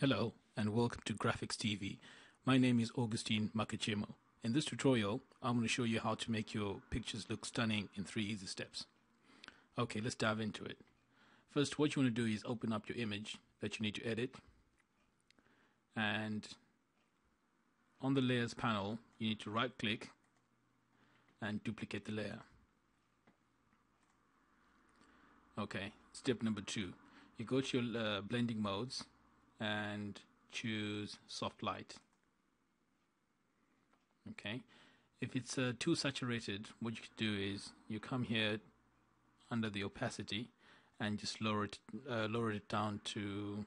Hello and welcome to Grafx TV. My name is Augustine Makachimo. In this tutorial, I'm going to show you how to make your pictures look stunning in three easy steps. Okay, let's dive into it. First, what you want to do is open up your image that you need to edit. And on the layers panel, you need to right click and duplicate the layer. Okay, step number two. You go to your uh, blending modes and choose soft light. Okay, if it's uh, too saturated, what you can do is you come here under the opacity and just lower it uh, lower it down to,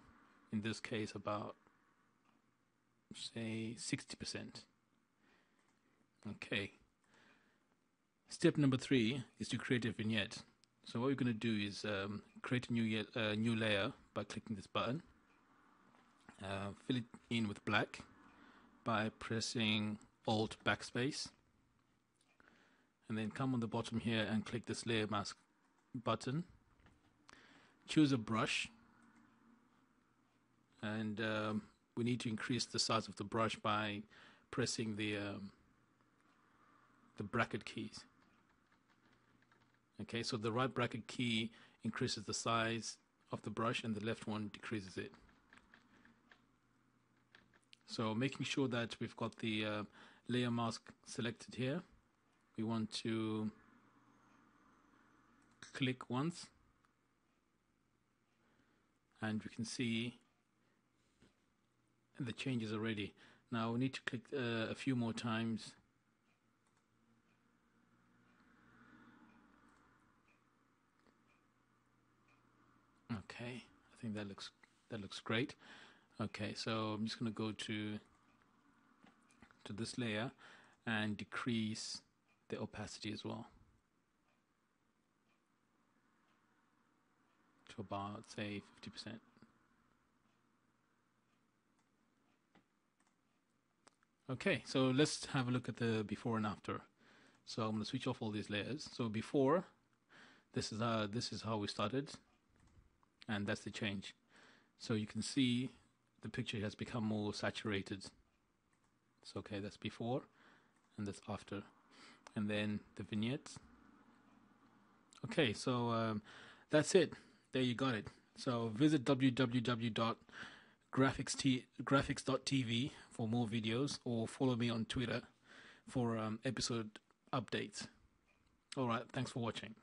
in this case, about say 60%. Okay. Step number three is to create a vignette. So what we're going to do is um, create a new uh, new layer by clicking this button uh, fill it in with black by pressing Alt backspace. And then come on the bottom here and click this layer mask button. Choose a brush. And um, we need to increase the size of the brush by pressing the um, the bracket keys. Okay so the right bracket key increases the size of the brush and the left one decreases it so making sure that we've got the uh, layer mask selected here, we want to click once. And we can see the changes already. Now we need to click uh, a few more times. Okay I think that looks that looks great okay so I'm just going to go to to this layer and decrease the opacity as well. To about say 50% okay so let's have a look at the before and after. So I'm going to switch off all these layers. So before this is uh this is how we started and that's the change. So you can see the picture has become more saturated. It's okay, that's before and that's after. And then the vignette. Okay, so um, that's it. There you got it. So visit www.grafx.tv for more videos or follow me on Twitter for um, episode updates. All right, thanks for watching.